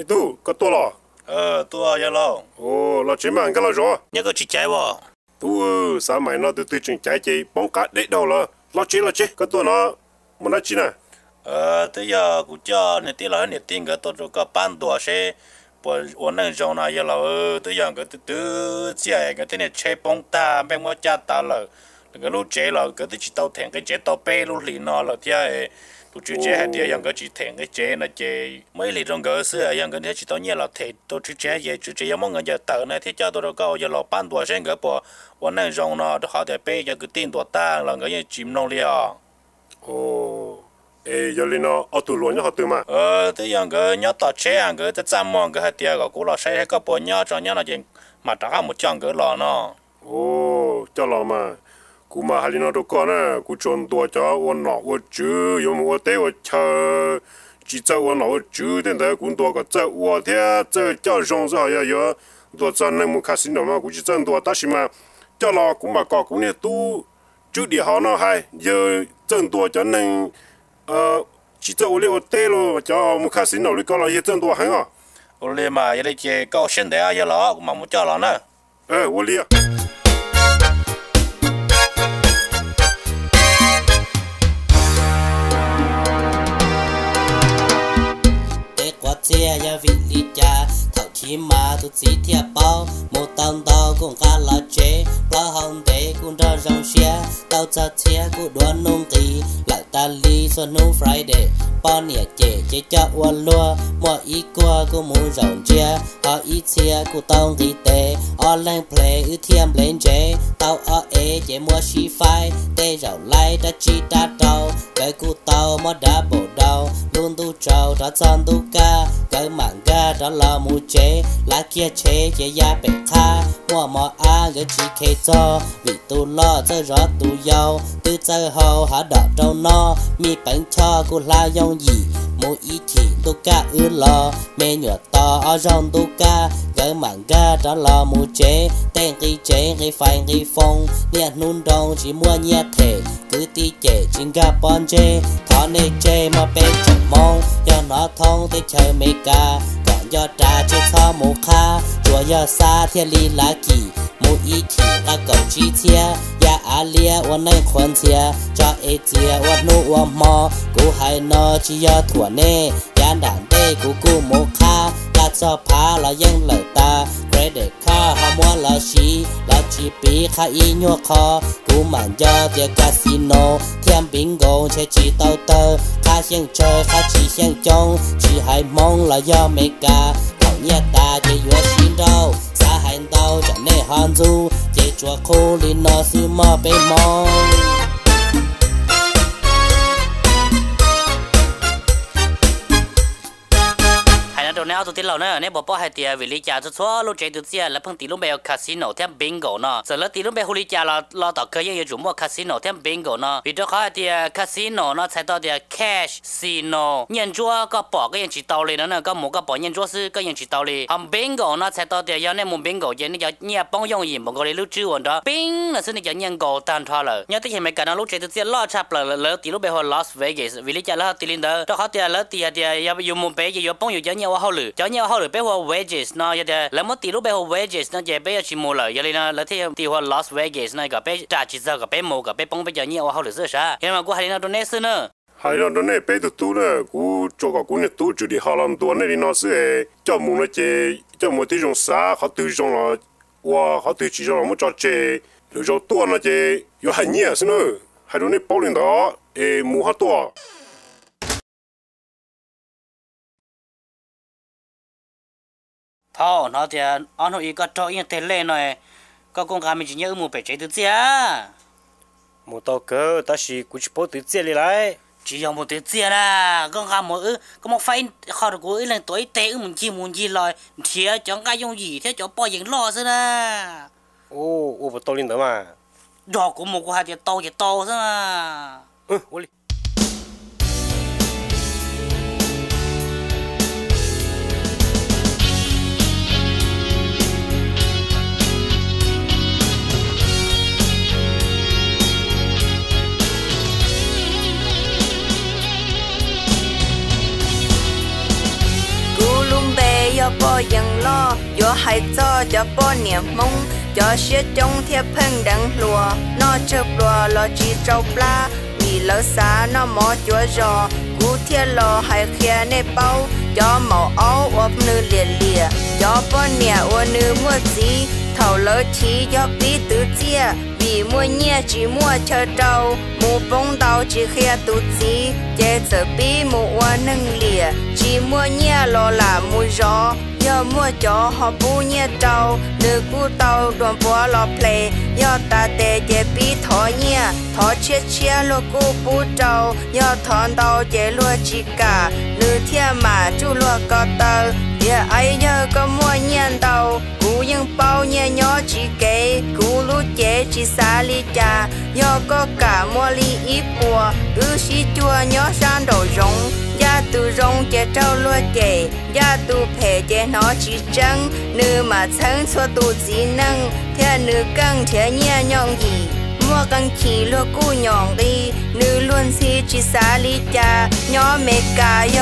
mày tu có lò. Ờ tua ya lo ồ là chỉ mang cái là rõ nhớ có chỉ chạy vào tu sao mày nó từ từ chuyện chạy chạy bóng cá để đâu là lo chỉ lo chỉ có tua nó mà nó chỉ nè? Ờ tới giờ cũng cho nên tiền là nên tiền cái tôi có bán đồ xe. Bỏ ổn định trong này ya lo ờ tới giờ cái từ từ chạy cái tên này chạy bóng ta bên mua cha ta là cái lúc chạy là cái chỉ tàu thèn cái chạy tàu bê lúc lì nó là thế tôi chú chế hay đi yang cái chỉ thèn cái chế nó chế mấy lì trong cái xưa yang cái chỉ tao nhớ là thèn tôi chú chế vậy chú chế mong người giờ tờ này thì cho tôi đâu có giờ là bán đồ xe cái bỏ ổn định trong nó họ để bê cho cái tiền đồ ta là cái chìm nông liền ồ ê giờ lên nó ở tụ luôn nhá họ tụ mà. Ờ thế yang cái nhớ tao chế yang cái cái trăm mong cái tiền cái cú là xe cái bỏ nhớ cho nhớ là chuyện mà trả một trăm cái lò nó. Ồ cho lo mà cú mà hai nó đâu có nè cú chọn tua cho tôi nọ tôi chữ dùng tôi té tôi chờ chỉ cho tôi nọ tôi chữ đến đấy cú tua cái cho tôi thế cho cho rong rồi ya ya. Tôi cho nên muốn khai sinh mà cú chỉ chân tua ta mà cho lo cú mà có cú này tu chữ đi họ nó hay giờ chân tua cho nên ờ chỉ cho tôi tôi té lo cho sinh nào đi có là giờ chân tua hay à tôi liền mà vậy thì cao sinh đấy ya. lo mà muốn cho lo nè ờ tôi liền xe ya vị lý cha thảo chí mà tu chỉ thiệp bao, một tông đau cũng cả là chế lo hồng để cũng ra rong xe tao cha xe cũng đoán nông kỳ lại ta lý so no friday bao nhiêu chế chế cho uan lúa mọi ý qua cũng muốn rong chia họ ý chia cũng tông kỳ tệ online play ư thiêm lên chế tao ở ế chế mua shi phai. Tê rau lại đã chi ta đầu cái cụ tao mà đã bổ đầu tôn tu trào đã san tu ca. Cái mạng ga đó là mu chế, lá kia chế chế ya bể tha. Mua mò a cái chỉ kê cho, vì tu lo cho rõ tu giàu tu chơi hầu hả đỏ trâu no, mi bánh cho cô la yong gì mu ý chỉ tu ca ư lo mê nhựa to ở trong tu ca. Gỡ mạng ga đó là mu chế, tên kỳ chế kỳ phai kỳ phong. Liền nôn đông chỉ mua nhẹ thể cứ ti chế chính ga bon chế thọ nê chế mà bên chẳng mong. Cho nó thông tới chơi mê ca. Còn do trà chế cho mù kha. Chùa do xa thiên lý lá kỳ mù ý chỉ ta cầu chi chia ya lia wan nay khuân chia cho ê chia wan nu wan mò. Cú hai nó chỉ do thua nê. Yan đàn tê cú cú mù kha. La cho phá là dân lời ta thế để kha ha mua là xí là chỉ bị kha y nhua kho cú màn do tiệc casino thiên bingo chế chỉ tàu tơ kha xiang chơi kha chỉ xiang chong, chỉ hai mong là do mấy cả cậu nhẹ ta chế yua xin đâu xa hành đâu chẳng nên hàn du chế chùa khô lên nó sư mơ bê mong đồ nào tụi tin lâu nữa nếu bỏ bỏ hai tiền vì lý cha cho xóa lúc chạy từ xe là phong tiền lúc bây casino, thêm bingo nó giờ là tiền lúc bây hồ lý cha là là tao cơ yếu dùng mua casino, thêm bingo nó vì đó khỏi tiền casino nó sai tao tiền cash casino nhân chúa có bỏ cái nhân chỉ tao lên nó có một cái bỏ, nhân chúa sư cái nhân chỉ tao lên hầm bingo nó sai tao tiền giờ nên muốn bingo giờ nên giờ nhẹ bông 用 gì một cái lưu trữ ổn đó. Bing là xin giờ nhân cầu tan thoa rồi nhớ tới hiện mấy cái nó lúc chạy từ xe lo chập là lỡ tiền lúc bây hồ Las Vegas vì lý cha là tiền lên đó đó khỏi tiền lỡ tiền tiền giờ dùng một bé giờ bông dùng giờ nhiều hậu lử cho nhau hậu lử bé hoa wages nó giờ là một tỷ lúc bé hoa wages nó giờ bé chỉ mua lời giờ này nó là thế tỷ hoa Las Vegas này cái bé trả chỉ giờ cái bé mua cái bé bông bé giờ nhiều hậu lử rất sao nhưng mà cô hay nó đồ nét nữa. Hay lần đó này bé tụt tu nè cú cho cả cú này tu chủ đi hà lần tuần này nó sẽ cho mua nó chơi cho mua tí trong sa họ tự trong là qua họ tự chỉ trong là mua cho chơi rồi cho tuần nó chơi có hai nhiều nữa. Hai lần này bao lần đó, ê mua hết tuần. Thôi nó thì anh hồi có cho yên tiền lên rồi có con gà mình chỉ nhớ mua bể chế từ chia một tàu cơ ta chỉ cũng chỉ bỏ từ chia lại. Chỉ dùng một từ chia là con một ư có một phay họ được của lần tuổi tệ mình chi muốn gì rồi thì chẳng cái dùng gì thế cho bỏ những lo nữa nè. Ô ô một tàu lên đó mà. Đó cũng một cái hai thì to thì to nữa ừ yo hai cho cho bao niệm mong cho xia trong thiệp phăng đắng lùa nó chớp lùa lo chỉ trâu pla mì lỡ xa nó mò chúa giò cú thiệp lo hai khía nè bao cho màu áo ốp nữ lìa lìa cho bao niệm ô nữ mua gì thầu lỡ chỉ cho bí tự chia vì mua nhẹ chỉ mua chờ trâu mua bông đào chỉ khía tụ gì chế giờ bí mua ô nâng lìa chỉ mua nhẹ lo là mua gió giờ mua cho họ bu nhẹ trâu nữ cú tàu đoàn bó lo play giờ ta tê chế bí thọ nhẹ thọ chia chia lo cú bu trâu giờ thọn đào chế lo chỉ cả nữ thiên mà chú lo có tờ địa ai giờ có mua nhẹ đầu cú bao nhẹ nhỏ chỉ kể. Cú lú chế chỉ xa li cha có cả mua li ít bùa ư xí chua nhỏ sang đầu rong gia tu rong chế trâu lúa chế gia tu phê chế nó chỉ chân, nữ mà chân số tu chỉ năng. Theo nữ căng theo nhẹ nhong gì? vua càng chỉ lo cu nhỏng đi nữ luôn si chỉ xa lý cha nhỏ mẹ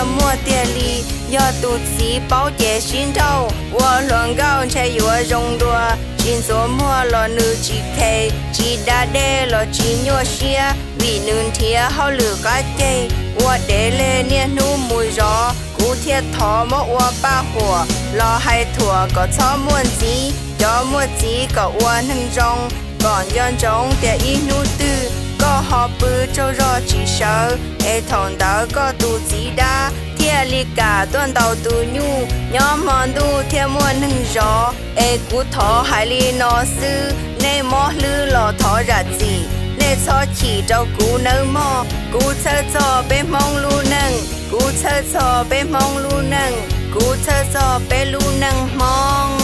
mua tiền đi yo tu sĩ bảo chế xin thâu vua luôn gạo chạy vua rong đua chín số mua lo nữ chỉ kê chỉ đa đê lo chỉ nhua xia vì nữ thia hao lửa cá chê vua để lê nia nu mùi gió cú thiệt thó mọ ba hùa lo hay thua có cho muôn gì đó mua chỉ có vua nâng rong，còn dân trong để ít nụ tư có họ bự cho rõ chỉ sợ. Hệ thống đó có tu gì đa thiên lý cả tuần đầu tu nhu. Nhóm mòn tu thiên muôn hưng rõ ê cú thọ hải lý nó sư. Nê mò lư lò thọ ra gì nên cho chỉ cho cú nơ mò. Cú chơ cho bên mong lu nâng cú chơ cho bên mong lu nâng cú chơ cho bên lu nâng mong.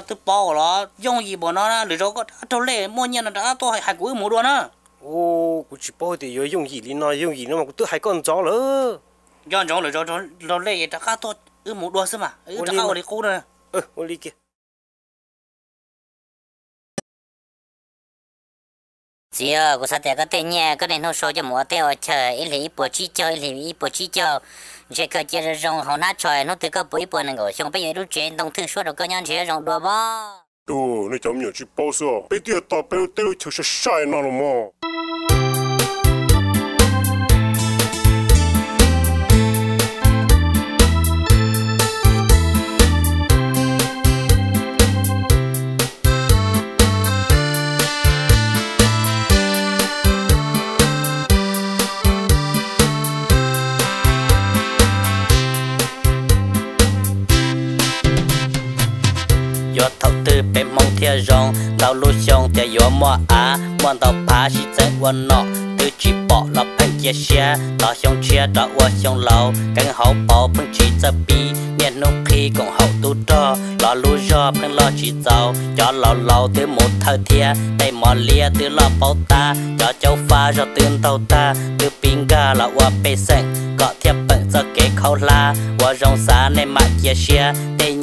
Có thứ bao đó dùng gì bọn nó để cho có cho lệ mua nhiên là đã tôi hay cuối mua luôn á. Ô cũng chỉ bao thì dùng gì đi nói dùng gì nó mà cũng tôi hai con chó nữa cho để cho cho cho lệ đã cá tôi ừ mua đua xem mà ừ đã cá ở đây cũ nữa. Ơ ô đi kia chỉ ở của sao thế cái tên nhẹ cái này nó số cho mua theo chờ ít lì bộ chi cho ít lì bộ chi cho chỉ có chỉ là rong họ nát trời nó từ cái bụi bộ này ngồi xong bây giờ lúc chuyện đồng thương số đâu có nhân chỉ rong đùa bao Ồ, nó chấm nhiều chỉ bao số, bây giờ tao bây giờ tôi chờ sai nó mà. Rong tao lu xong tia yo mua á muốn tao phá từ chỉ bỏ là phanh chia xe tao xong chia tao qua xong cánh hậu bỏ phăng chỉ cho bi nhận nụ khi còn hậu tu cho lo lu phăng lo chỉ giàu cho lo lâu từ một thời thia tay mò lia từ lo bao ta cho châu pha cho tương tàu ta từ pin ga là thiệp bận cho kế khâu la qua rong xa nên mà chia xe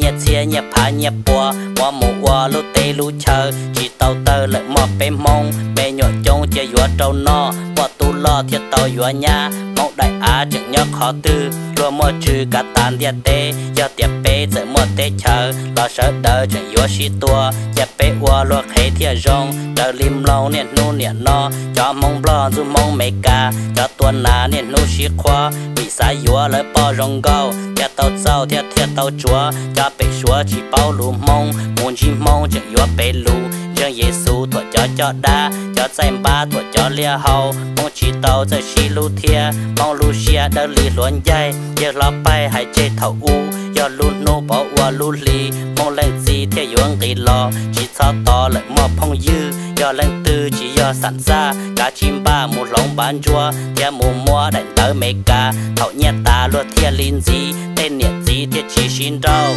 tê nhẹ chia nhẹ phá, nhẹ bùa. Mò mù qua lu tê, lu chờ. Chỉ tàu tơ lợi mò bê mông. Bê nhỏ trông chia dùa trâu no bỏ tu lo thiệt tàu dùa nhà. Mong đại á chẳng nhớ khó tư. Lùa mò trừ cả tàn thiệt tê. Do tiệp bê tự mò tê chờ. Lo sợ đỡ chẳng dùa xí tua. Tiệp bê qua lùa khế thiệt rong. Đỡ lim lâu nè nu nè no cho mong lo dù mong mê ca. Cho tuần nà nè nu xí khoa. Vì xa dùa lợi bỏ rong gâu thiệt tàu sâu, thiệt thiệt tàu chúa. Cho bê xua chỉ bao lù mong muốn chỉ mong chẳng dùa bê lù chẳng Giêsu thuở cho cho đa, cho xem ba thuở cho lia hậu mong chỉ tàu cho xí lu thia, mong lu xia đỡ lì luận dây giờ lo bay hay chơi thầu u giờ lu nô bỏ qua lu lì. Mong lên gì theo yuan kỳ lo. Chỉ sao to lại mò phong dư. Giờ lên tư chỉ giờ sẵn ra cả chim ba một lòng bán chua. Theo mùa mua đánh tới mê ca. Thảo nhẹ ta luôn theo linh gì? Tên nhẹ gì theo chỉ xin đâu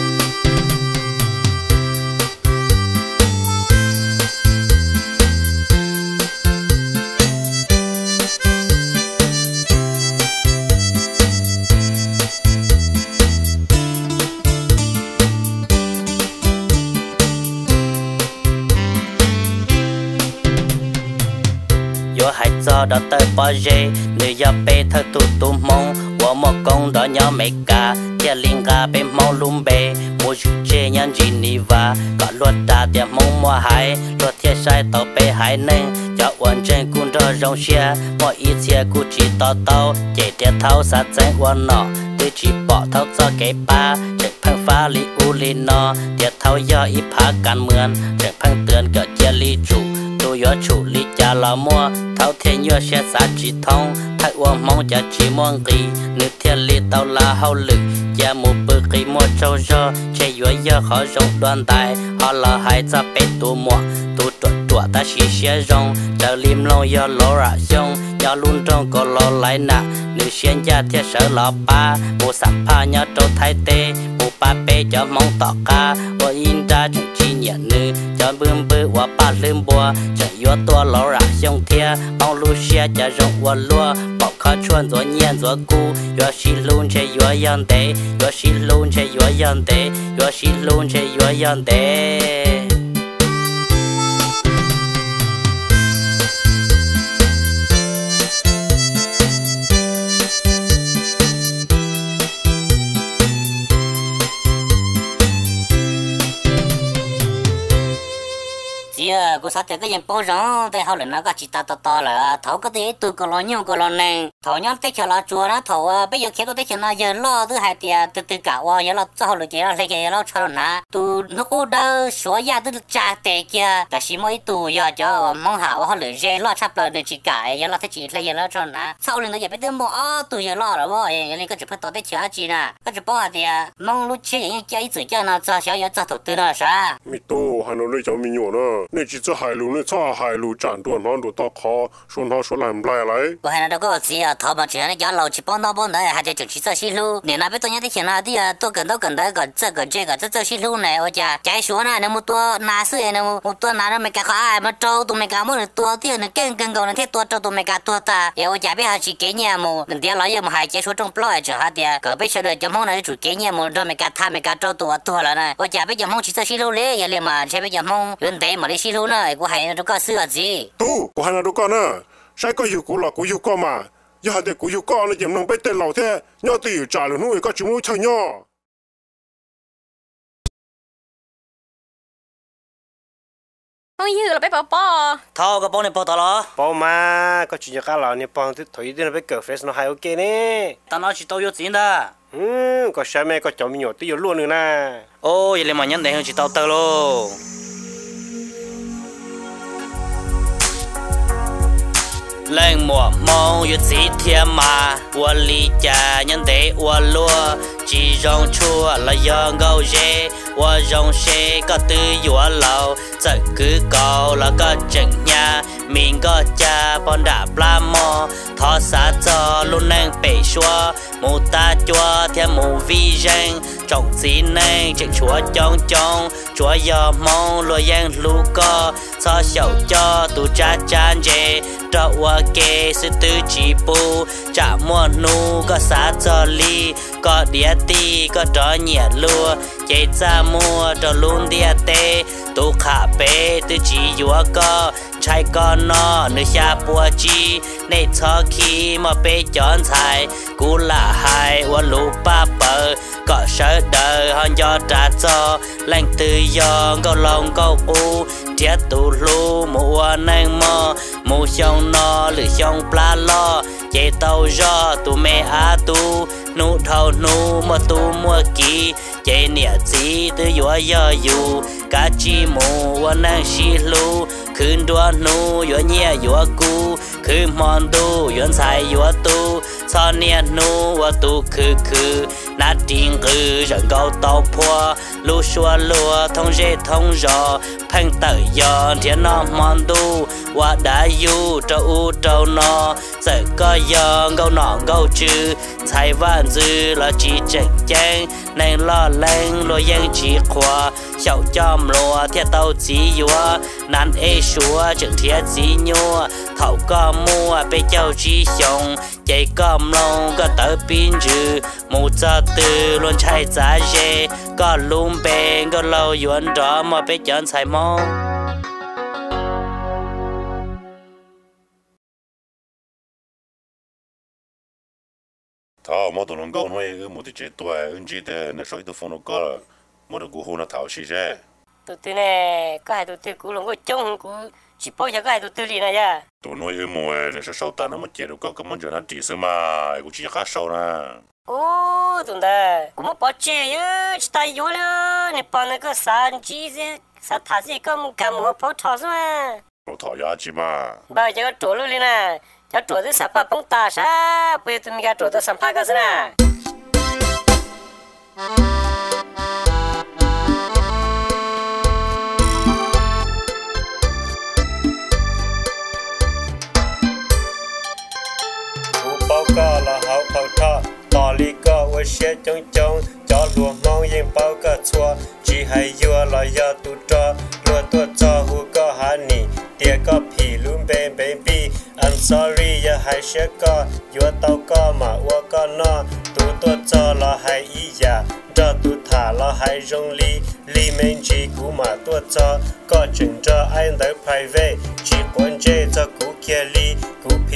giờ đã tới bao giờ nếu giờ bé thơ tụ tụ mong qua một con đó nhỏ mẹ cả. Chia linh gà bé mau lùm bé mua chút chê nhân gì nì và có luật ta tia mong mua hai. Luật thiệt sai tàu bé hai nâng. Cho quan trên cung đỡ rong xe mọi ý chia cũng chỉ tao tao chạy tia tháo sát chân qua nọ. Tôi chỉ bỏ tháo cho cái ba. Chạy phăng phá li u li nọ. Tia tháo do ý phá cản mượn. Chạy phăng tường cỡ chia li chủ tôi yo chủ lý cha là mua thao thiên yo xe xã chỉ thông thay uang mong cha chỉ mong kỳ nữ thiên lý tao là hậu lực cha một bự kỳ mua trâu rơ che yo yo khó rong đoàn tài họ là hai cha bé tu mua tu chuột chuột ta xì xe rong chờ lim lâu yo lỗ ra xong yo luôn trong có lo lại nè nữ xuyên cha thiên sở lọ ba bộ sạp pa nhớ trâu thái tê bộ ba bê cho mong tỏ ca và in ra chúng chi nhận nữ cho bơm bơ và ba lưng bùa cho yếu tua lỗ ra xong thia bao lu xe cho rộng và lúa bọc khó chuan gió nhiên gió cu. Yếu xì luôn che yếu yan tế yếu xì luôn che yếu yan tế yếu xì luôn che yếu yan tế. giờ cô sát cái gì bao giờ tại hậu lần nó có chỉ ta ta ta là thầu cái đấy tôi có lo nhau có lo này thầu nhau tới chờ là chùa đó thầu bây giờ khi tôi tới chờ là giờ lo thứ hai tiền từ từ cả qua giờ là cho hậu lần giờ lấy cái lo cho nó tu nó cố đau số ya từ trả tiền kia tại vì mỗi tu giờ cho mong hảo hậu lần giờ lo sắp là được chỉ cả giờ là thấy chỉ lấy giờ lo cho nó sau lần nó giờ biết được mua tu giờ lo rồi bao giờ nên cái chỉ phải tôi tới chờ chỉ nè cái chỉ bao tiền mong lúc chơi những cái ý cho nó cho小 giờ cho đầu tư nó sao 咪多还能来叫咪用呢？ 那几只海路呢？查海路站多难多大考，说他说来不来来？我还那个是啊，他们前那家老去帮到帮的，还得就去走西路。你那边多年的钱那的啊，多更多更多个这个这个这走西路呢，我讲再说呢，那么多哪是那么我多拿着没干好，么找都没干么多的那更更高那天多找都没干多的。哎，我家边还是给年么，那点老爷么还接说种不老这哈的，隔壁小的就忙那就给年么，这没干他没干找多多了呢。我家边就忙去走西路嘞，也嘞嘛，这边就忙原地嘛 싫으나 이거 하이나루가 쓰야지 또 하이나루가는 샤이코 유고라 고유고마 야한테 고유고는 염농 뱉대 라우테 녀띠 자르 누이가 주무 청녀 không như là bé bảo bò thao cái bò này bò tao lo. Bò mà có chuyện cá lò này bò thì thôi đi là bé cờ face nó hay ok nè. Tao nói chỉ tao vô tiền ừ có sao mẹ có chồng nhỏ tí vô luôn nè. Ô vậy là mà nhân đây hơn chỉ tao tao luôn. lên mùa mong yu chỉ thiên mà. Ua lý cha nhân thế ua lúa chỉ rong chua là do ngâu dê. Ua rong xe có tư ua lâu sợ cứ cầu là có chừng nhà. Mình có cha bọn đã pla mò thọ xa cho luôn nâng bể xua mù ta chua theo mù vi răng trọng xí năng chạy chúa chong chong chúa yo mong lo yang lu co. So sầu cho, tu cha chan dê cho wa kê, sư tư chỉ bu chả mua nu, có xa cho ly có địa ti, có trò nhẹ lua chạy ra mua cho luôn địa tê. Tu khả bê tư chỉ yo co chai con nó nơi xa bùa chi nơi cho khi mà bê chọn 菜 cú là hai wa lũ ba bờ có sợ đời hơn do trả cho lành tự do có lòng có u chết tù lu mua nang mò mua xong nó lử xong pla lo chạy tàu do tù mẹ a tu, nụ thầu nụ mà tu mua kỳ chạy nịa chi tư dùa do dù, cá chi mù wa nang xì lu คืนดัวนูยัวเนียยัวกูคือมอนดูยวนใส่ยัวตูซอนเนียนูว่าตูคือคือ lá tiếng ngữ rừng gấu tàu pua lu xua lua thông dê thông rò. Phanh tử giòn thiên nó mòn đu qua đá yu trâu u, trâu nó sợ có gấu nọ gấu chư thầy vạn dư là chỉ chạch chang nên lo lo giang chỉ khoa xiao chom lùa thiên tàu chỉ yua. Nan ê xua chừng thiên chỉ nhua. Thảo có mua, bê châu chỉ xong chạy cơm lông có tớ pin dư mù cho tư luôn chạy giá dê. Có lùm bên có lâu yuan đó mà bé chọn xài mông thảo mà tụi nó có nói một tí chết tuổi anh chị thế nó soi tụi phụ nó có một đứa gù hôn nó thảo xí ra tụi tôi nè, có hai tụi tôi cũng luôn có chung cũng chỉ bỏ giờ cái đồ tư lý này ya tụi nó yêu mùa này sẽ sâu ta nó một chế được có cái món cho nó chỉ sớm mà cũng chỉ khá sâu nè. Ô tụi ta cũng một bao chế chứ chỉ tay vô là nè bao nó cái sản chỉ sẽ sao thà sẽ có một cái mùa bao thọ mà. Bỏ thọ giá chỉ mà. Bây giờ cái chỗ luôn nè. Cái chỗ đó sắp bông ta sa bây giờ tụi mình cái chỗ đó sắp phá cái gì nè. Cú là hậu phao tha tỏ lý có với xe chống chống cho lùa mong yên bao cơ chua chỉ hay vừa là ya tu cho lùa tua cho hu có hà nì tia có phì luôn bên bên bi I'm sorry ya hay xe ca vừa tao ca mà ua ca nó, tu tua cho là hay ý ya cho tu thả là hay rong li li men chỉ cú mà tua cho có chừng cho anh tới private chỉ quan chế cho cú kia li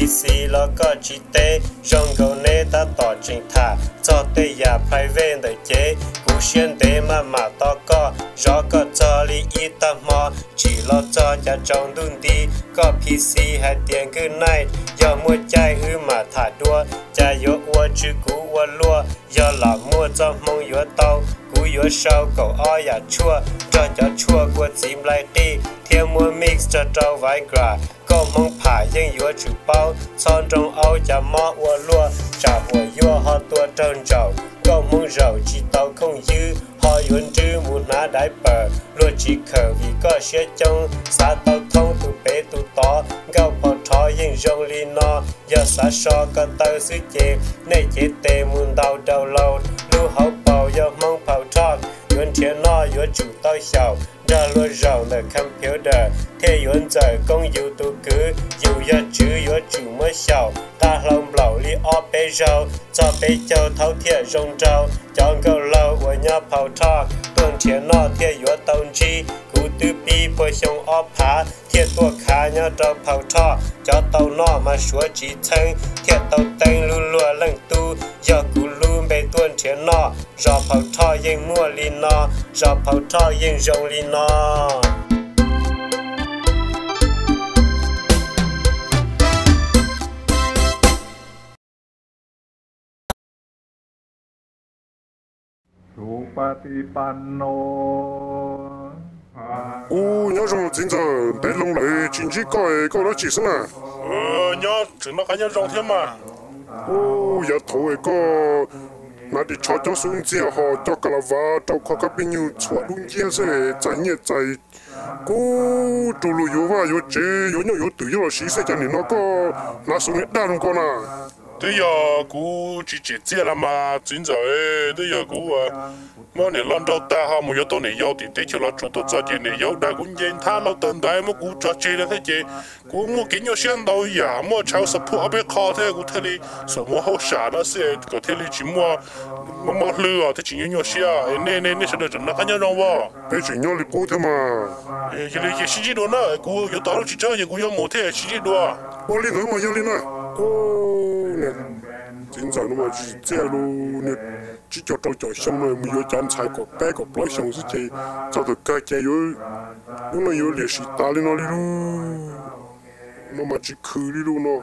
cú PC lo có chỉ tế. Rong cầu nê ta tỏ trình thả. Cho tê ya private đời chế. Cú xuyên tế mà mà to có rõ có cho lý y ta mò. Chỉ lo cho nhà trong đun đi. Có PC hay tiền cứ này do mua chai hư mà thả đua. Cha yếu ua chứ cú ua lua. Do là mua cho mong yếu tao cú yếu sau cầu o ya chua. Cho cho chua của chim lại đi theo mua mix cho trâu vài gà có mong phá nhưng yo chữ bao son trong áo cha mò ua lua trả ua yo họ tua trơn trầu có mong rầu chỉ tao không dư họ yuan chữ muốn ná đại bờ luôn chỉ khờ vì có xe trong xa tao thông tụ bể tụ to gạo bỏ thọ nhưng rong li no giờ xa so có tao sư chế nay chế tê muốn đau đau lâu lưu hậu bầu giờ mong phao tròn yuan thiên no yuan chủ tao xiao ra lo rào là khăm phiếu đờ thế yuan giờ công yêu tụ cứ yêu ya chữ yuan chữ mới xào ta lòng lão li o bê rau cho bê châu thấu thiệt rong trâu chọn câu lâu của nhà phao tròn tuần thiên nọ thiệt yuan tông chi cú tư bi bồi xong o phá thiệt tua khá nhà trâu phao tròn cho tàu nọ mà xua chỉ thân thiệt tàu tên lu lùa lần tu giờ cú no rõ phao tròn yên mua li no rõ phao tròn yên rong li no Su Patipanno. u nhớ rằng chính giờ để lông lại chính chỉ coi câu đó chỉ xem à ờ nhớ chúng nó cái nhớ rong thêm mà u giờ thôi có 那的悄悄送姐好，到克拉瓦，到卡卡比纽，错路建设，咱也在。古走路有啊有这，有鸟有对有，谁在家里那个，那送你大龙哥呢？Bây giờ cú chỉ chỉ chia là mà chính giờ bây giờ cú à. Mà này lần đầu ta ha một yếu tố này yếu thì thế chứ là chủ tố cho chuyện này yếu đã cũng nhìn tha lâu tận đại mà cú cho chơi là thế chứ cú mua kiến nhiều xuyên đầu ya mua cháo sập phụ bên kho thế cú thế đi. Sợ mua hậu xả nó sẽ có thế đi chỉ mua mà mua lừa thế chỉ nhiều xia. Nên nên nên sẽ được chúng nó cái nhau rong vào bây giờ nhau đi bố thế mà. Cái này cái gì đó nữa cú yếu tố chỉ chơi cú yếu một thế gì đó ô đi nữa mà đi nữa ô nè chính giờ nó mà chỉ chia luôn nè chỉ cho trâu cho xong rồi mình yếu chán chạy có bé có bói xong sự chơi cho được cái chơi yếu lúc này yếu liệt sĩ ta lên nó đi luôn. Nó mà chỉ khử đi luôn nó.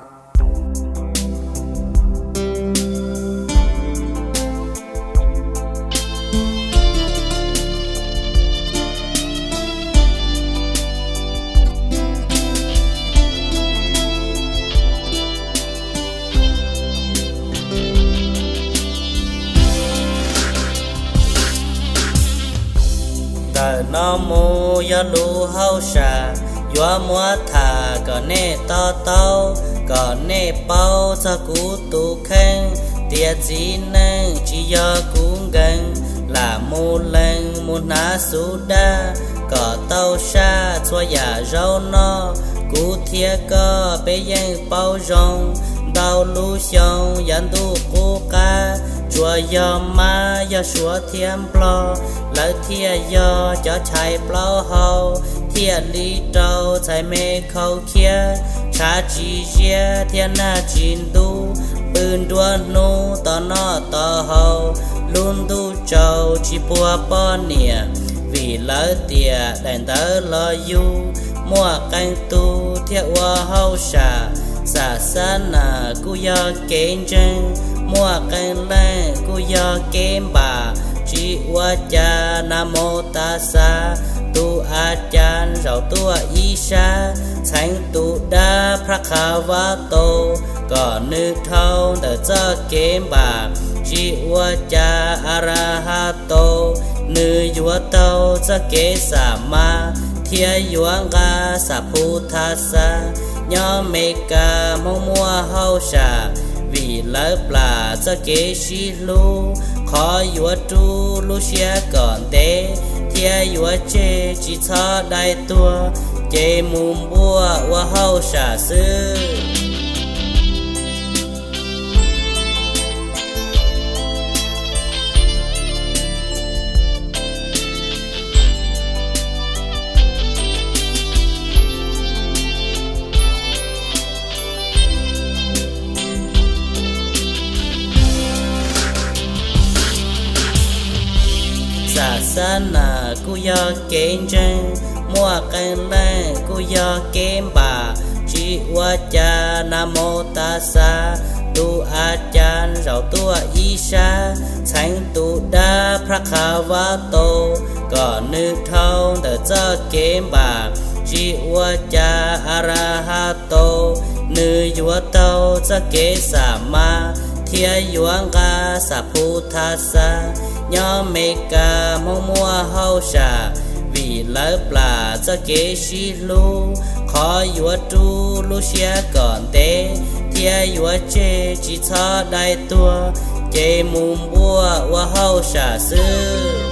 Đời nó mu ya lu hao sa yo mua thà có nè to to có nè bao sa cú tu khen tia gì nè chỉ do cú gần là mu lần mu na su đa. Có tàu sa cho ya rau no, cú thia có bé yang bao rong đau lu xong yan tu cú ca chùa yo ma yo sủa thiên plo lỡ thia yo cho chạy plo hậu tia lý trâu chạy mê khâu kia cha chỉ chia thiên na chín tu bươn đua nô tò nó tò hậu luôn tu trâu chỉ bùa bò nìa, vì lỡ tia đèn tớ lo du. Mua canh tu thiết hoa hậu xà xà xa nà cu yo kênh chân mua canh lên cu yo kênh bà chi wa cha, nam mô ta sa, tu a chan rau tu y sa thành tu đa kha va tô có nữ thâu tờ cho kém bà chi wa cha arahato nữ vua tâu cho kế sa ma thiên yuan ga sa pu tha sa nhỏ mê ca mong mua hậu sa, vì lỡ là cho kế shi lu khó yuwa tu lu xia còn tế thiên yuwa chê chỉ cho đại tua. Chê mùng bua wa hậu xả xưa sa sa na cu yo kén chân mua canh lên cu yo kén bà. Chỉ wa cha nam mô ta sa tu a chan rau tu y sa. Thành tu đa kha va tô có nữ thâu tờ cho kén bà. Chỉ wa cha arahato nữ vua tâu cho kế sa ma. Thiên yuang ga sa pu tha sa nhỏ mê ca mong mua hậu sa vì lỡ bà cho kế xí lu. Khó yuwa tu lu xia còn tế thiên yuwa chê chỉ cho đại tua. Chê mùng bua wa hậu sa xưa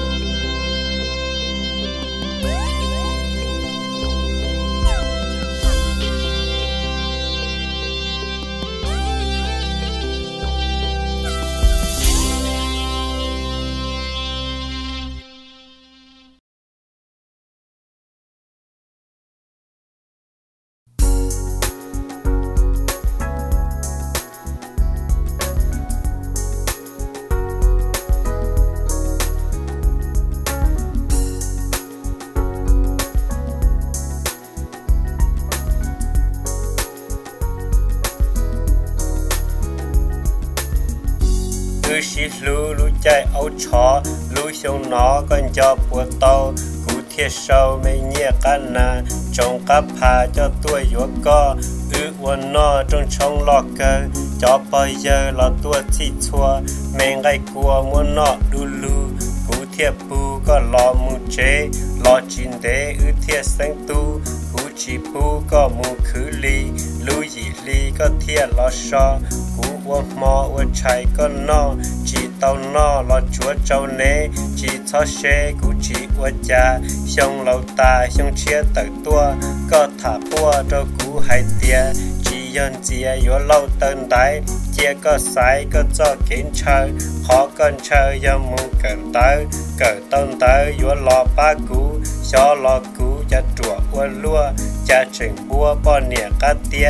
cú thiệt sâu mê nhẹ cá nà trong cá phà cho tuổi yếu co ư quần nó trong trong lọ cơ cho bao giờ là tuổi chỉ chua mẹ ngay cua muốn nó đu lú cú thiệt bù có lọ mù chế lọ chín đế ư thiệt sáng tu cú chỉ bù có mù khứ ly lú dị ly có thiệt lọ so cú wo mò wo chạy con nó chỉ tàu nó lo chúa châu nế chỉ cho xe cú chỉ wo cha xong lâu ta xong chia tới tua có thả bua cho cú hai tia chỉ dân chia yo lâu tân đáy chia có sai có cho kiến chơi khó con chơi do mu cần tới cờ tân tới yo lo ba cú cho lo cú cha chùa wo lúa cha chỉnh bua bao nè cá tia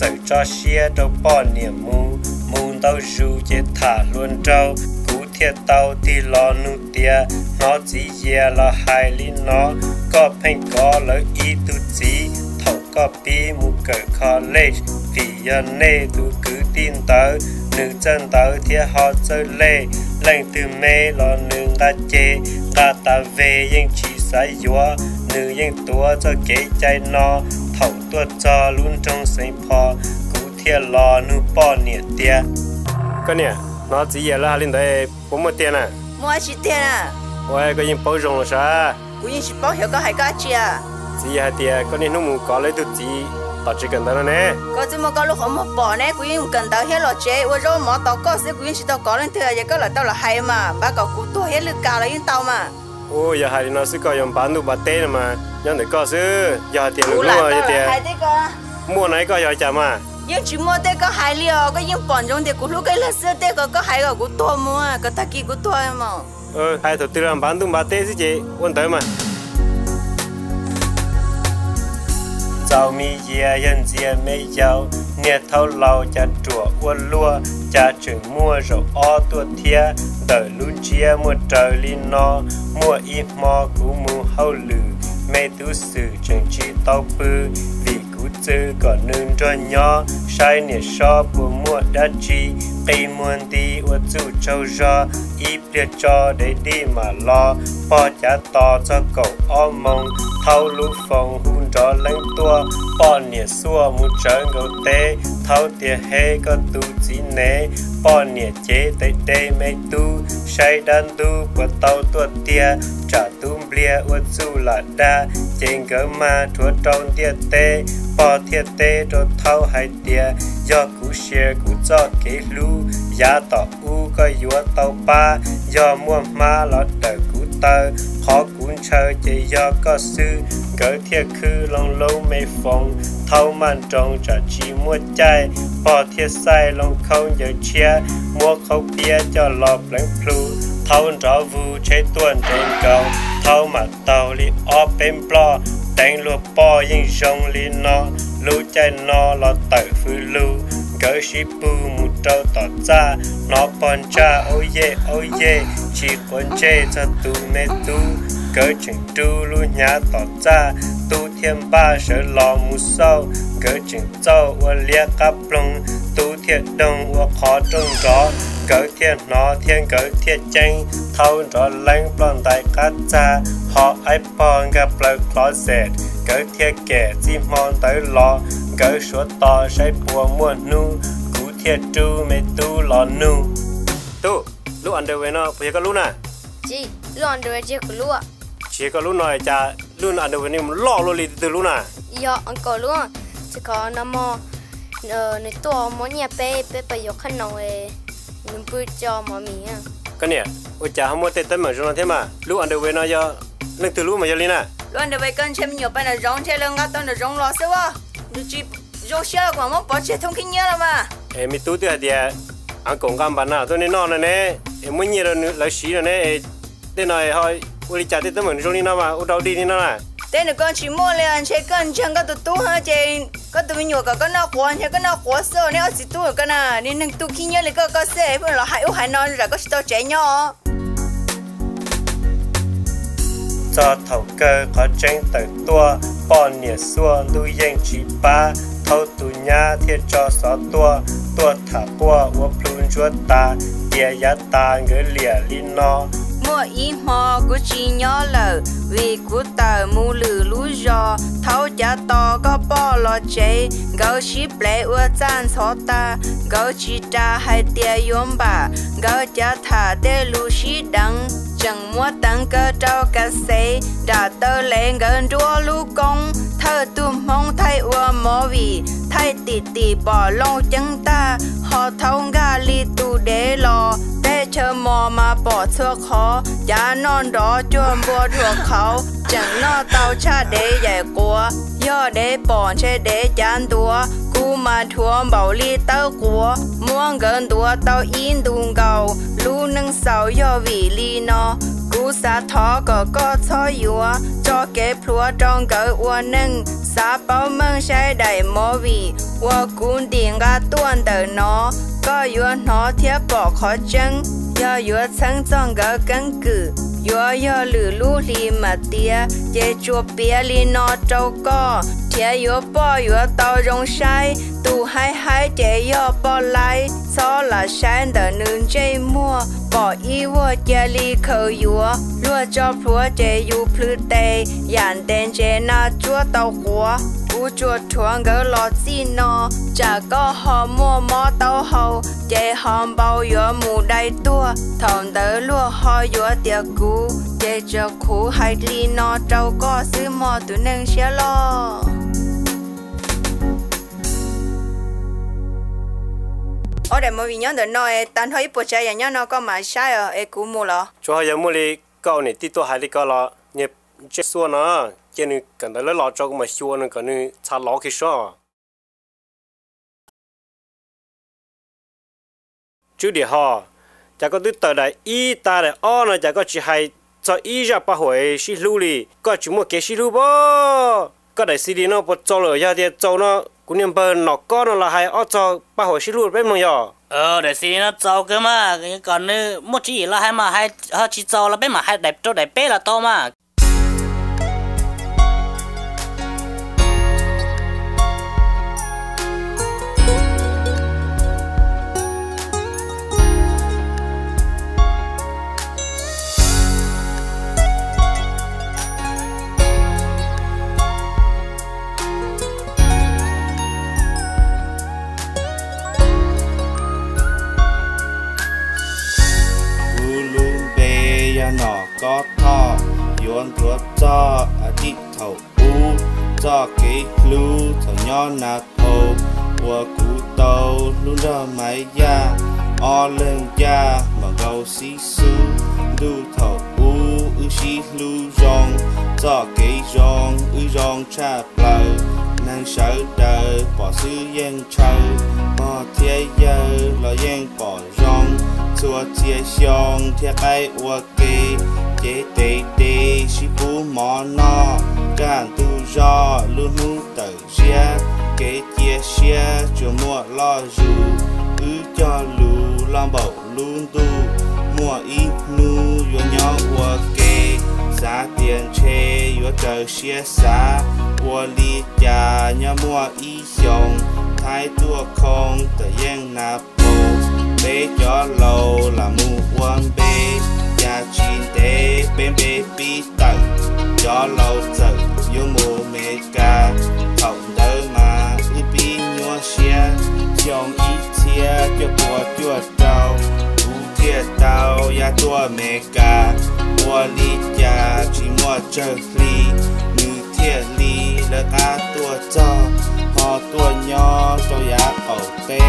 tự cho xe đâu bao nè mu mùng tàu ru chế thả luôn trâu thiệt tàu thì lo nu tia nó chỉ dè là hai lý nó. Có phanh có lợi ý tu chỉ. Thầu có bi mù cỡ college vì giờ nê tu cứ tin tàu nữ chân tàu thì họ chơi lệ lệnh từ mê lo nữ ta chê. Ta ta về nhưng chỉ sai dúa nữ nhưng tua cho kế chạy nó. Thầu tua cho luôn trong sinh phò. Thiệt lo nu bỏ nhiệt tia cái nè nó chỉ giờ là linh đấy bốn mươi tiền à. Mua chỉ tiền à. Ôi cái gì bao rong là sao? Cũng như chỉ bao hiểu có hai cái chi à? Chỉ giờ tiền cái này nó muốn có lấy được gì tao chỉ cần đó nè. Có chỉ mà có lúc không một bỏ nè cũng như cần tao hết lo chế. Ôi rồi mà tao có sẽ cũng như chỉ tao có lên thừa giờ có là tao là hay mà. Ba cậu cũng tôi hết lực cao là yên tao mà. Ôi giờ hai nó sẽ có dùng bán đồ bát tê mà. Nhưng để có chứ giờ tiền là mà giờ tiền. mua này có giờ chả mà nhưng chỉ mua tê có hai liều có những bọn trong thì cũng lúc cái là sữa tê có có hai cái cũng to mua có ta kia cũng to mà ờ hai thằng tư làm bán đồ bát tê chứ chị quan tới mà. Giàu mi ye yên dìa mê giàu nè thâu lâu cha chùa uốn lúa cha chừng mua rồi o tua thia. Đời luôn chia mua trời li nó mua ít mò cú mu hậu lử mê tu sự chừng chi tao bư vì cú nương cho nhỏ sai nè so bùa mua đã chi cây muôn đi uốn chu châu ra ít để cho để đi mà lo. Bỏ cha to cho cậu o mong thâu lũ phòng hun cho lãnh tua. Bỏ nè xua mu trở gấu tê. Thâu tia hê có tu chỉ nè bỏ nè chế tê tê mê tu. Sai đan tu bữa tàu tua tia trả tu bia uất su là đa. Trên gỡ ma thua trong tia tê. Bỏ tia tê cho thâu hai tia do cú xe cú cho kế lưu giá tỏ u có dúa tàu ba do mua ma lọ tờ cú tơ khó cuốn chơi chỉ do có sư. Cỡ thiệt khư lòng lâu mê phòng, thâu màn trong trả chi mua chai. Bỏ thiệt sai lòng không giờ chia, mua khâu bia cho lọp lãnh plu. Thâu rõ vu chế tuần trên cầu, thâu mà tàu li o bên plo đánh lùa bò yên rong li nó lú chai nó lo tờ phu lưu cỡ shi bu mu trâu tỏ ra. Nó bon cha ô ye ô ye chỉ quân chê cho tu mê tu cỡ chừng tu lu nhá tỏ ra. Tu thiên ba sở lò mu sâu cỡ chừng châu và lia cáp lông. Tu thiệt đông và khó trông rõ cỡ thiên nó thiên cỡ thiệt tranh thâu rõ lanh plon đại cát cha họ ai pon gặp lời closet cỡ thiệt kẻ chim mòn tới lò cỡ số to sẽ bùa mua nu cú thiệt tu mê tu lò nu tu lu underwear nó bây giờ có lu nè chị lu underwear chị của lu à chỉ có lu nói cha lu underwear này lọ lu li từ lu nè dạ anh có luôn chỉ có nó mò ờ này to mò nhà bé bé bây giờ khăn nào ấy mình bự cho mà mình à cái này ôi cha không mua tết tết mà cho nó thế mà. Lu underwear nó do lên từ lu mà cho li nè lu underwear con xem nhiều bài là rong chơi lưng ngắt tao là rong lo à lu chỉ rong xe là quả mốc bỏ chơi thông kinh nhớ là mà em mi tu tiêu thì anh cũng cam bản nào tôi nên nó này em muốn nhiều rồi lấy xí rồi nè. Tên này thôi ôi cha tết tết mà cho li nó mà ô đâu đi đi nó nè tên là con chỉ mua lên chơi con chân có tụt tu ha chơi có tụi mình nhiều cả con nào quan chơi con nào quá sơ nếu chỉ tu cái nào nên nâng tu khi nhớ lại có có xe phải là hai u hai non rồi có tao trẻ nhỏ. Cho thầu cơ có tranh tới tua bỏ nhẹ xua lưu yên chỉ ba thâu tù nhá thiết cho xó tua tua thả bua ua plun chúa ta địa giá ta ngỡ lìa nó mua ý mò của chị nhỏ lờ vì của tờ mu lử lú giò. Thấu cha to, có bò lò chế gấu chỉ ble ua chan xó ta. Gấu chỉ ta hay tia yếm bà. Gấu cha thả để lú chỉ đắng. Chẳng mua ăn cơ trâu cà xế đã tơ lệ gần rúa lũ công thơ tùm mong thay ua mó vì, thay tỉ tỉ bỏ lông chân ta. Họ thấu gà lì tu đế lò tê chờ mò mà bỏ thua khó giá non đó chuồn bùa rùa khó chẳng nó tao cha đế giải của. Do đế bỏ chê đế chán đùa cú mà thua bảo lì tao của. Muốn gần đùa tao yên đùn cầu lũ nâng sáu do vì lì nó no cú à? sa thó có có cho yếu cho kế plua trong cỡ ua nâng sa bao mừng sai đầy mô vị ua cũng điện ga tuôn tờ nó có yếu nó thiết bỏ khó chân do yếu chân trong gỡ cân cử yo yo lử lũ lì mà tía chế chua bia lì nó trâu co. Chế yo bỏ yo tao rong sai tu hai hai chế yo bỏ lại so là sai đờ nương chế mua bỏ y wo chế li lúa cho phua chế yu plu tê yàn đen chế na chua tao quá u chua chuang gỡ lọt xi nọ, chả có họ mua mò tao hậu chế hòm bao yo mù đầy tua thòng đỡ lúa họ yo tiệc cú chế cho khu hai li nó trâu có sư mò tụi nâng xe lo ở đây mọi nhớ được nói tan hơi bữa chạy nhớ nó có mà sai ở e cú mua lo cho hay mua li câu này tí tôi hai li câu lo nhẹ chết xua nó cho nên cần tới lo cho mà xua nó cần nên cha lo cái số chứ để họ chả có đứt tờ đại y ta đại o nó chả có chỉ hay cho y ra ba hồi xí lưu đi, có chỉ mua cái xí lưu bò có đại sĩ đi nó bật cho rồi ra thì cho nó cũng niệm bờ nó có nó là hai ở cho ba hồi xí luôn bên mông nhỏ. Ờ để xin nó cháu cơ mà. Cái còn nữa một chỉ là hai mà, hai hai chỉ cháu là bên mà. Hai đẹp cho đẹp bé là to mà. Mua ý thái tua không tự yên nạp bộ bê cho lâu là mu quan bê gia chín tế bên bê bi tận cho lâu tận yêu mù mê ca thọng đỡ mà ư bi nhua xe chồng ý chia cho bùa chua trâu u thiệt tao ya tua mê ca bùa lý cha chỉ mua chờ lý như thiệt lý là ca tua cho họ tua nho cho giá cầu tê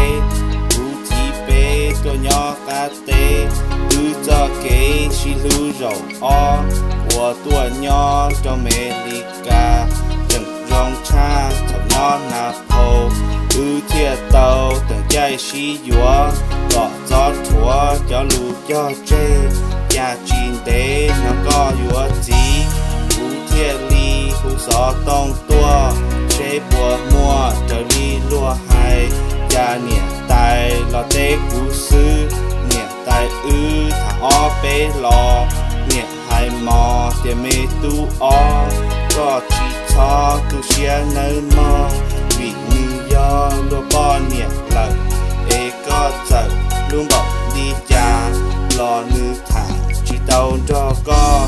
bê tua nho cá tê. Ư cho kế xí lưu rầu o. Của tua nho cho mê lì ca. Đừng rong cha thầm nhỏ nà phô. Ư thiệt tàu, từng chạy xí dúa. Lọ gió thua cho lù cho chê nhà chín tế, nó có dúa gì ư thiệt ly gió tông tua. Chế bùa mua trở đi lùa hay. Gia nhẹ tài lo tê cú sư nhẹ tài ư thả o bê lo nhẹ hai mò tiền mê tu o. Có chỉ cho tu xia nơi mò. Vì như do lo bo nhẹ lần ê có giật luôn bọc đi cha, lo nữ thả, chỉ tàu cho có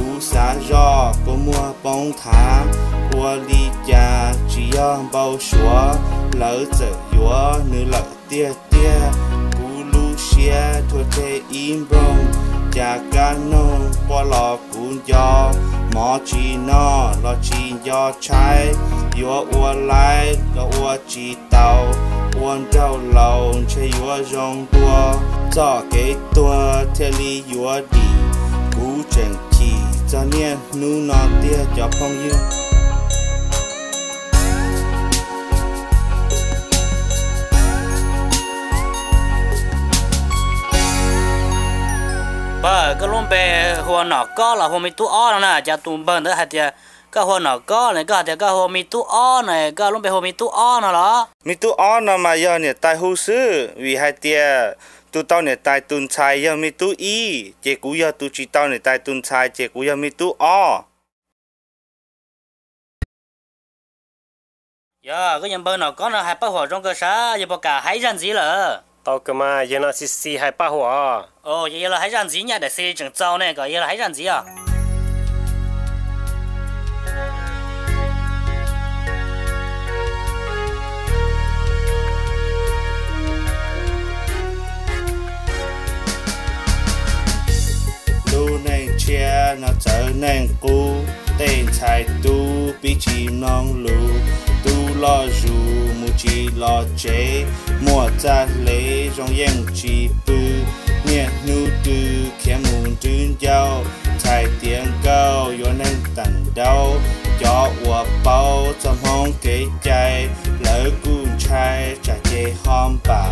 cú xa do có mua bông thả. Qua đi cha, chỉ yang bao xóa lỡ giờ yếu nữ lỡ tia tia. Cú lu xia thua thế im bông cha ca nông qua lò cũng do mò chỉ nó lo chỉ do trái yếu ua lại lo ua chỉ tàu. Uốn trâu lầu chơi yếu rong tua cho cái tua thế li yếu đi. Cú chân chỉ cho nên nu nó tia cho phong yêu bà cái luôn bé hoa nọ có là hoa mi tu o nè cha tụm bần đó hạt ya cái hoa nọ có này cái hạt cái hoa mi tu o này cái luôn bé hoa mi tu o nè đó mi tu o nè mà giờ nè tai hu sư vì hai tia tu tao nè tai tuần chai giờ mi tu y chế cú giờ tu chỉ tao nè tai tuần chai chế cú giờ mi tu o. Giờ cái nhân bần nọ có là hai bác hoa trong cơ sở giờ bao cả hai rắn gì lỡ. Tao cơ mà giờ nó xì xì hai ba hoa ồ giờ là hai rắn gì nhá để xây dựng trâu này cái giờ là hai rắn gì à nên chia nó trở nên cũ. Tên chạy tu bị chỉ non lù. Tu lo dù mu chỉ lo chế mua ta lễ trong yên chỉ tu. Nhẹ nu tư kia muốn tuyên giao chạy tiền cao yo nên tận đau. Cho quả bao trong hông kế chạy lỡ cuốn trai, trả chế hòm bà.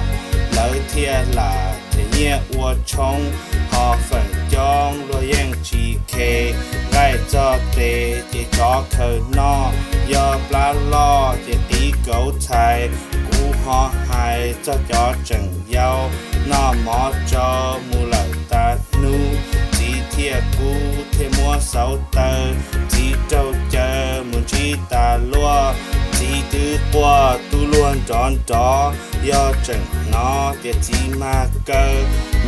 Lỡ thiên là thế nhẹ ua trông họ phần chong lo yên chỉ kê gai cho tê chỉ cho khờ no giờ bla lo chỉ tí gấu chạy cú họ hai cho cho chẳng giao nó mò cho mu lời ta nu chỉ thiệt cú thêm mua sáu tờ chỉ trâu chờ muốn chi ta lúa chỉ tư qua, tu luôn tròn trò do chẳng nó chỉ chỉ mà cơ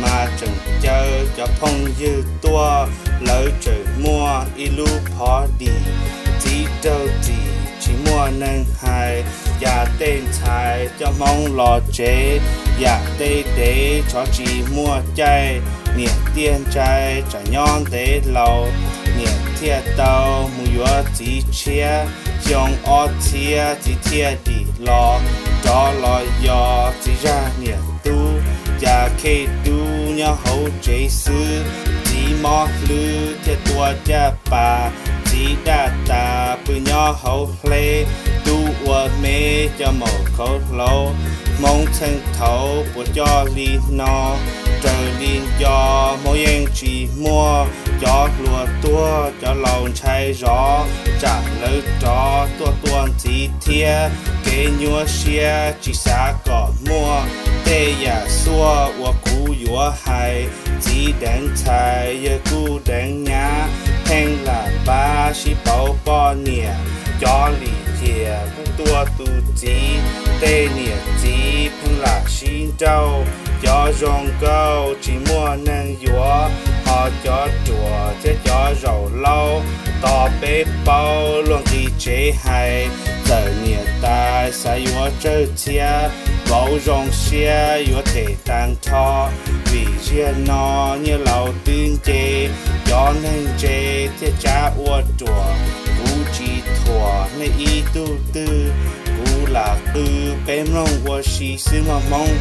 mà chẳng chờ cho phong dư tua, lỡ trời mua ilu phó đi chỉ đâu chỉ chỉ mua nâng hai dạ và tên xài cho mong lò chế và dạ tê tế cho chỉ mua chay niệm tiên chay cho nhon tế lâu niệm tàu mù yua chỉ chia trong ở chia chỉ thiệt đi lo do lo yo chỉ ra niệm tu nhà kê tu nhà hậu chế sư chỉ mò lư thiệt tua cha bà, chỉ đa ta bự nhỏ hậu lê. Tu ua mê cho màu khẩu lâu mong thân thấu của cho li nó trời liên cho mỗi em chỉ mua, cho lùa tua, cho lòng chạy rõ trả lời cho tua tuần chỉ thia kế nhua xia, chỉ xa có mua tê ya xua ua cú yua hai chỉ đánh chạy ya cú đánh nhá hẹn là ba chỉ bảo bao nhiêu cho lì thiệt cũng tua tu chỉ tê nhiệt chỉ phun là xin châu cho rong câu chỉ mua năng yua họ cho chùa chứ cho rầu lâu to bê bao luôn đi chế hay. Giờ nhiệt ta sẽ yếu chơi chia bảo rong xe yếu thể tan cho vì chia nó như lâu tin chế cho nên chế thế cha ua chùa. Cú chỉ thua nơi y tu tư. Cú là tư bém rong của sĩ sư mà mong